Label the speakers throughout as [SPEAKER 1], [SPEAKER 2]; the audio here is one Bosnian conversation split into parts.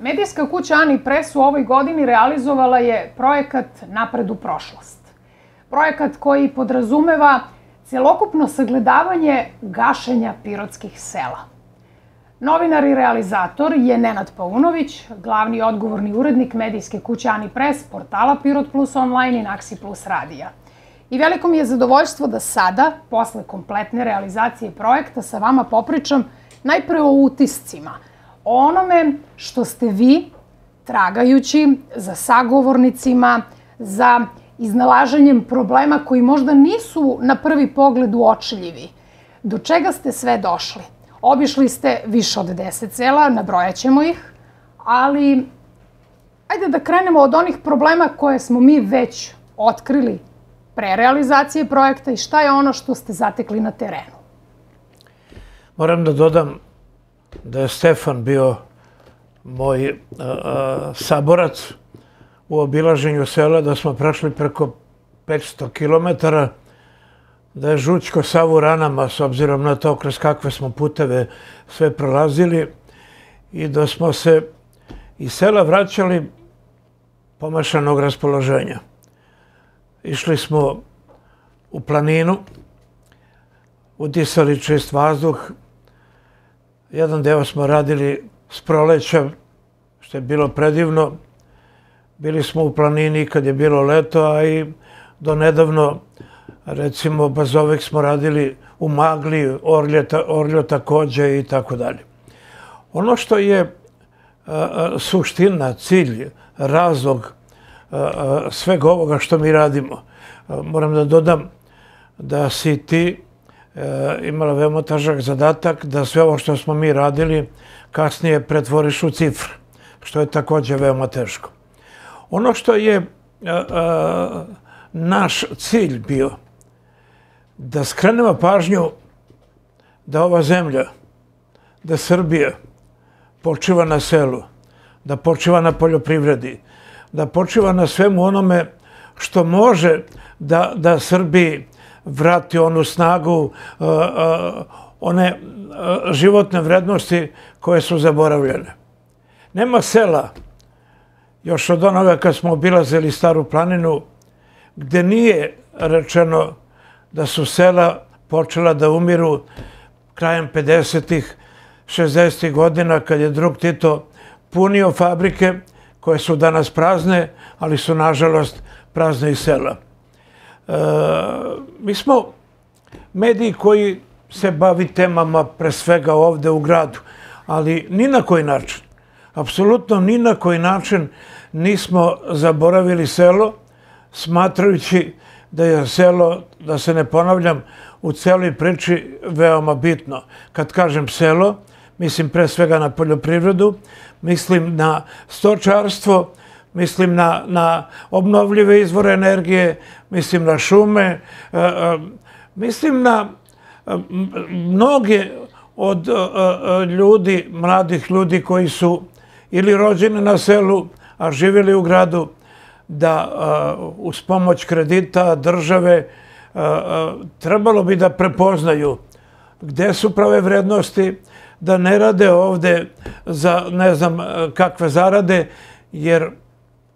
[SPEAKER 1] Medijska kuća Ani Pres u ovoj godini realizovala je projekat Napred u prošlost. Projekat koji podrazumeva celokupno sagledavanje gašenja pirotskih sela. Novinar i realizator je Nenad Paunović, glavni odgovorni urednik medijske kuće Ani Pres, portala Pirot Plus Online i Naxi Plus Radija. I veliko mi je zadovoljstvo da sada, posle kompletne realizacije projekta, sa vama popričam najpre o utiscima, onome što ste vi, tragajući za sagovornicima, za iznalaženjem problema koji možda nisu na prvi pogled uočljivi. Do čega ste sve došli? Obišli ste više od deset sela, nabrojaćemo ih, ali ajde da krenemo od onih problema koje smo mi već otkrili pre realizacije projekta i šta je ono što ste zatekli na terenu?
[SPEAKER 2] Moram da dodam da je Stefan bio moj e, e, saborac u obilaženju sela, da smo prešli preko 500 km, da je Žućko sav u ranama, s obzirom na to kroz kakve smo puteve sve prolazili i da smo se iz sela vraćali pomašanog raspoloženja. Išli smo u planinu, udisali čist vazduh. Jedan deo smo radili s prolećem, što je bilo predivno. Bili smo u planini kad je bilo leto, a i do nedavno, recimo, bazovek smo radili u magli, orljo takođe i tako dalje. Ono što je suština, cilj, razlog svega ovoga što mi radimo. Moram da dodam da si ti E, imala veoma težak zadatak da sve ovo što smo mi radili kasnije pretvoriš u cifre, što je također veoma teško. Ono što je e, e, naš cilj bio da skrenemo pažnju da ova zemlja, da Srbija počiva na selu, da počiva na poljoprivredi, da počiva na svemu onome što može da, da Srbiji vrati onu snagu, uh, uh, one uh, životne vrednosti koje su zaboravljene. Nema sela, još od onoga kad smo obilazili Staru planinu, gde nije rečeno da su sela počela da umiru krajem 50-ih, 60-ih godina, kad je drug Tito punio fabrike, koje su danas prazne, ali su nažalost prazne i sela. E, mi smo mediji koji se bavi temama pre svega ovde u gradu, ali ni na koji način, apsolutno ni na koji način nismo zaboravili selo, smatrajući da je selo, da se ne ponavljam, u celoj priči veoma bitno. Kad kažem selo, mislim pre svega na poljoprivredu, mislim na stočarstvo, mislim na, na obnovljive izvore energije, mislim na šume, e, e, mislim na e, mnoge od ljudi, mladih ljudi koji su ili rođeni na selu, a živjeli u gradu, da uz pomoć kredita države trebalo bi da prepoznaju gde su prave vrednosti, da ne rade ovde za ne znam kakve zarade, jer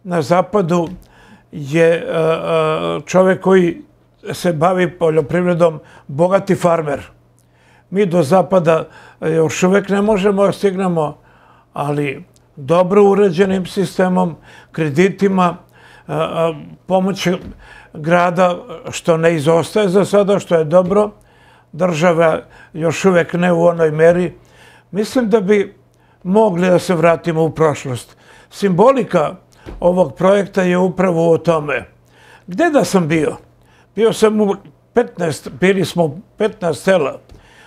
[SPEAKER 2] na zapadu je e, e, čovjek koji se bavi poljoprivredom bogati farmer. Mi do zapada e, još uvek ne možemo da stignemo, ali dobro uređenim sistemom, kreditima, pomoći grada, što ne izostaje za sada, što je dobro, država još uvek ne u onoj meri, mislim da bi mogli da se vratimo u prošlost. Simbolika ovog projekta je upravo o tome. Gde da sam bio? Bio sam u 15, bili smo 15 sela.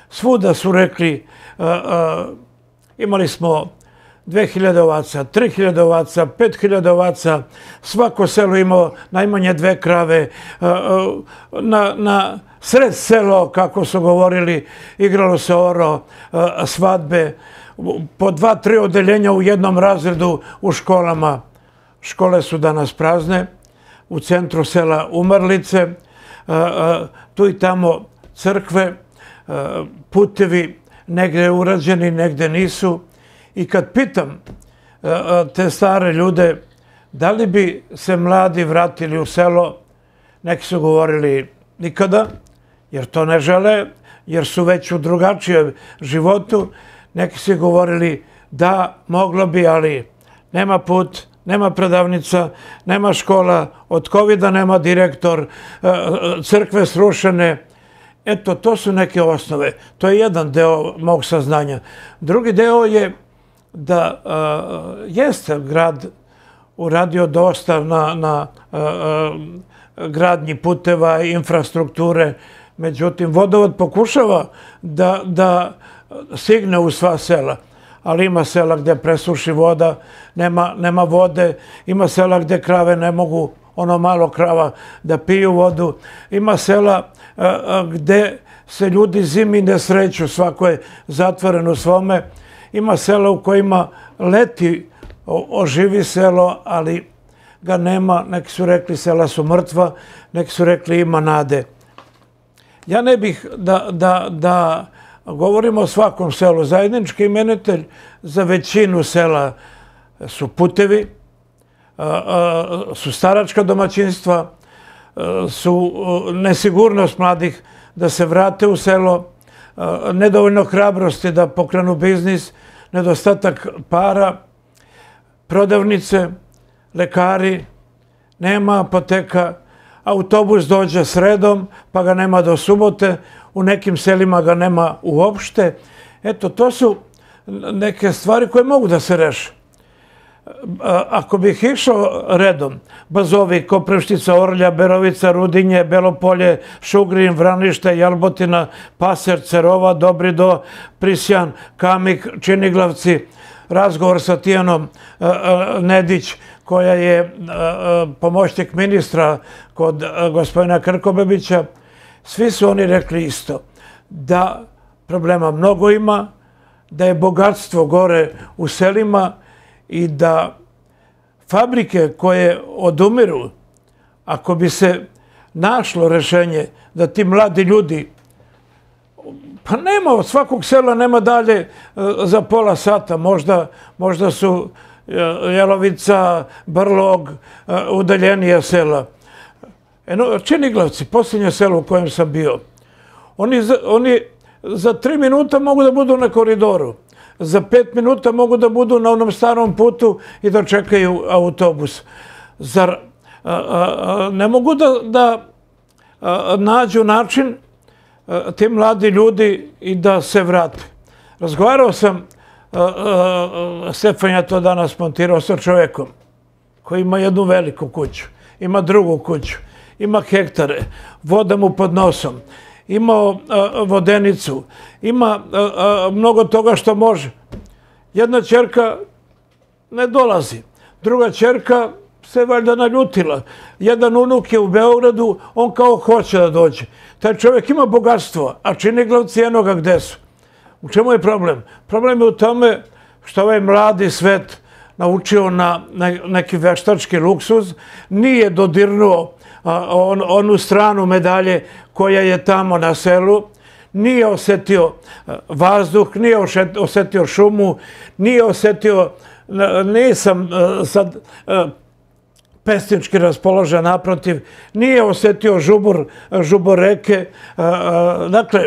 [SPEAKER 2] Svuda su rekli, uh imali smo 2000 ovaca, 3000 ovaca, 5000 ovaca, svako selo imao najmanje dve krave, e, na, na sred selo, kako su govorili, igralo se oro, svadbe, po dva, tri odeljenja u jednom razredu u školama. Škole su danas prazne, u centru sela umrlice, tu i tamo crkve, putevi negde urađeni, negde nisu. I kad pitam te stare ljude, da li bi se mladi vratili u selo? Neki su govorili nikada, jer to ne žele, jer su već u drugačijem životu. Neki su govorili da, moglo bi, ali nema put, nema predavnica, nema škola, od covid nema direktor, e, e, crkve srušene. Eto, to su neke osnove. To je jedan deo mog saznanja. Drugi deo je da e, jeste grad uradio dosta na, na gradnji puteva i infrastrukture. Međutim, vodovod pokušava da, da signe u sva sela. Ali ima sela gde presuši voda, nema, nema vode. Ima sela gde krave ne mogu ono malo krava da piju vodu. Ima sela e, e, gde se ljudi zimi ne sreću, svako je zatvoren u svome. Ima sela u kojima leti oživi selo, ali ga nema. Neki su rekli sela su mrtva, neki su rekli ima nade. Ja ne bih da, da, da govorimo o svakom selu. Zajednički imenitelj za većinu sela su putevi, su staračka domaćinstva, su nesigurnost mladih da se vrate u selo, nedovoljno hrabrosti da pokrenu biznis, nedostatak para, prodavnice, lekari, nema apoteka, autobus dođe sredom, pa ga nema do subote, u nekim selima ga nema uopšte. Eto, to su neke stvari koje mogu da se reše. Ako bih išao redom, Bazovi, Koprivštica, Orlja, Berovica, Rudinje, Belopolje, Šugrin, Vranište, Jalbotina, Paser, Cerova, Dobrido, Prisjan, Kamik, Činiglavci, razgovor sa Tijanom e, e, Nedić, koja je e, pomoćnik ministra kod gospodina Krkobebića, svi su oni rekli isto, da problema mnogo ima, da je bogatstvo gore u selima i da fabrike koje odumiru, ako bi se našlo rešenje da ti mladi ljudi, pa nema od svakog sela, nema dalje e, za pola sata, možda, možda su e, Jelovica, Brlog, e, udaljenija sela. Eno, Činiglavci, posljednje selo u kojem sam bio, oni, oni za tri minuta mogu da budu na koridoru za pet minuta mogu da budu na onom starom putu i da čekaju autobus. Zar ne mogu da, da nađu način E, ti mladi ljudi i da se vrate? Razgovarao sam, e, e, Stefan je to danas montirao sa čovekom koji ima jednu veliku kuću, ima drugu kuću, ima hektare, voda mu pod nosom, imao vodenicu, ima mnogo toga što može. Jedna čerka ne dolazi, druga čerka se valjda naljutila. Jedan unuk je u Beogradu, on kao hoće da dođe. Taj čovjek ima bogatstvo, a čini glavci jednoga gde su. U čemu je problem? Problem je u tome što ovaj mladi svet naučio na neki veštački luksuz, nije dodirnuo onu stranu medalje koja je tamo na selu, nije osetio vazduh, nije osetio šumu, nije osetio, nisam sad pesnički raspoložen naprotiv, nije osetio žubor, žubor reke. E, e, dakle,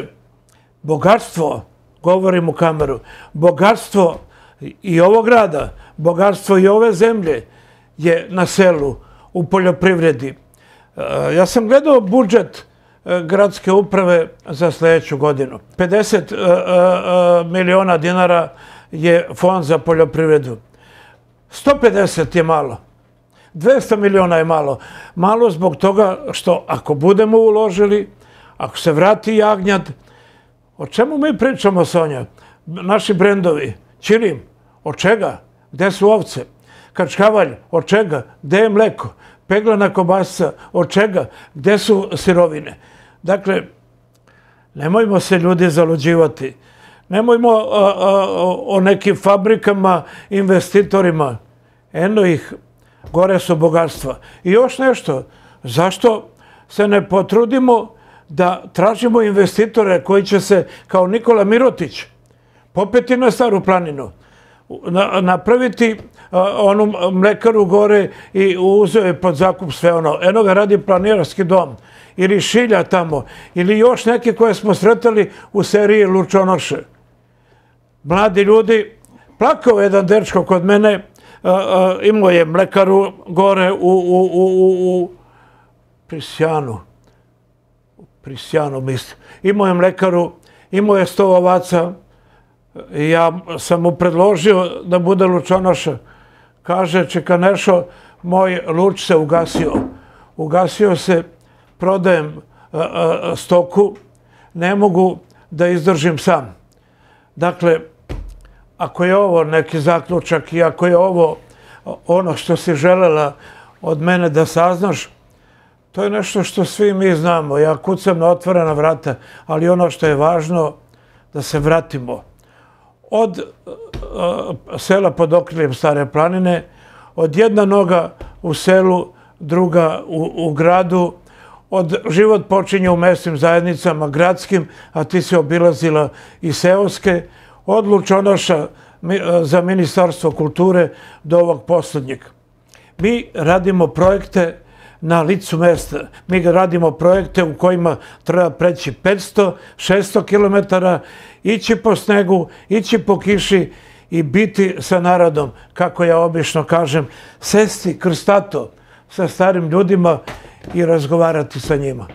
[SPEAKER 2] bogatstvo, govorim u kameru, bogatstvo i ovog grada, bogatstvo i ove zemlje je na selu, u poljoprivredi. E, ja sam gledao budžet gradske uprave za sljedeću godinu. 50 miliona dinara je fond za poljoprivredu. 150 je malo. 200 miliona je malo. Malo zbog toga što ako budemo uložili, ako se vrati jagnjad, o čemu mi pričamo, Sonja? Naši brendovi, Čilim, od čega? Gde su ovce? Kačkavalj, od čega? Gde je mleko? peglana kobasa, od čega, gde su sirovine. Dakle, nemojmo se ljudi zaluđivati. Nemojmo o nekim fabrikama, investitorima. Eno ih, gore su bogatstva. I još nešto, zašto se ne potrudimo da tražimo investitore koji će se, kao Nikola Mirotić, popeti na staru planinu, napraviti onu mlekaru gore i uzeo je pod zakup sve ono. Eno ga radi planirarski dom ili Šilja tamo, ili još neke koje smo sretali u seriji Lučonoše. Mladi ljudi, plakao jedan dečko kod mene, imao je mlekaru gore u, u, u, u, u Prisjanu. Prisjanu, mislim. Imao je mlekaru, imao je sto ovaca. Ja sam mu predložio da bude lučonoša. Kaže, čeka nešo, moj luč se ugasio. Ugasio se, prodajem stoku, ne mogu da izdržim sam. Dakle, ako je ovo neki zaključak i ako je ovo ono što si želela od mene da saznaš, to je nešto što svi mi znamo. Ja kucam na otvorena vrata, ali ono što je važno, da se vratimo. Od e, e, sela pod okriljem Stare planine, od jedna noga u selu, druga u, u gradu, od život počinje u mesnim zajednicama gradskim, a ti si obilazila i seoske, od Lučonoša e, za Ministarstvo kulture do ovog posljednjeg. Mi radimo projekte na licu mesta. Mi radimo projekte u kojima treba preći 500-600 km, ići po snegu, ići po kiši i biti sa narodom, kako ja obično kažem, sesti krstato sa starim ljudima i razgovarati sa njima.